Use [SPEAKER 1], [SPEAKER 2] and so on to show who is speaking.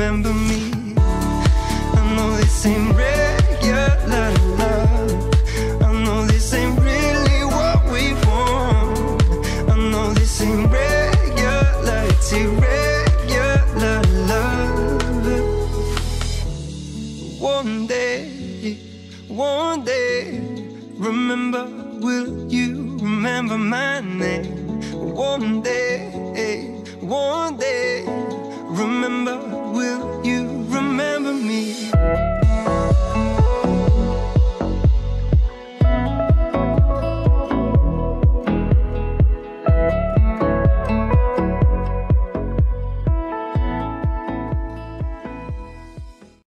[SPEAKER 1] remember me. I know this ain't regular love. I know this ain't really what we want. I know this ain't regular, it's irregular love. One day, one day, remember, will you remember my name? One day, one day